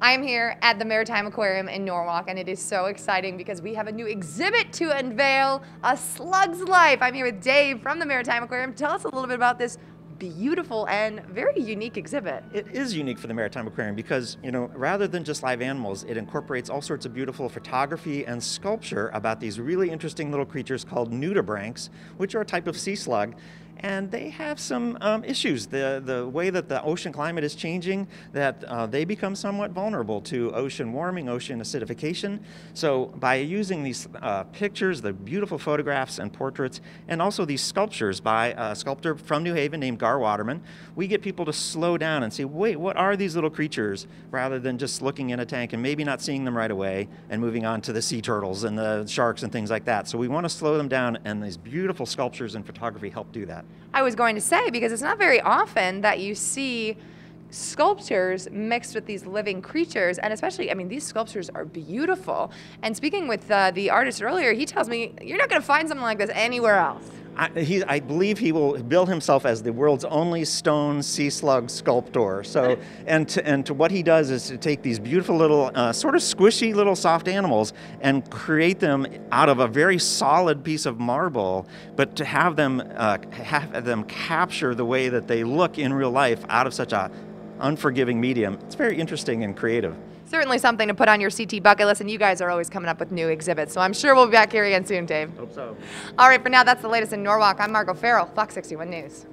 I am here at the Maritime Aquarium in Norwalk, and it is so exciting because we have a new exhibit to unveil A Slug's Life. I'm here with Dave from the Maritime Aquarium. Tell us a little bit about this beautiful and very unique exhibit. It is unique for the Maritime Aquarium because, you know, rather than just live animals, it incorporates all sorts of beautiful photography and sculpture about these really interesting little creatures called nudibranchs, which are a type of sea slug and they have some um, issues. The, the way that the ocean climate is changing, that uh, they become somewhat vulnerable to ocean warming, ocean acidification. So by using these uh, pictures, the beautiful photographs and portraits, and also these sculptures by a sculptor from New Haven named Gar Waterman, we get people to slow down and say, wait, what are these little creatures? Rather than just looking in a tank and maybe not seeing them right away and moving on to the sea turtles and the sharks and things like that. So we want to slow them down, and these beautiful sculptures and photography help do that. I was going to say, because it's not very often that you see sculptures mixed with these living creatures and especially i mean these sculptures are beautiful. And speaking with uh, the artist earlier he tells me you're not going to find something like this anywhere else I, he, I, believe he will bill himself as the world's only stone sea slug sculptor. So, and to, and to what he does is to take these beautiful little, uh, sort of squishy little soft animals and create them out of a very solid piece of marble, but to have them uh, have them capture the way that they look in real life out of such a unforgiving medium. It's very interesting and creative certainly something to put on your CT bucket list, and you guys are always coming up with new exhibits. So I'm sure we'll be back here again soon, Dave. Hope so. All right, for now, that's the latest in Norwalk. I'm Margot Farrell, Fox 61 News.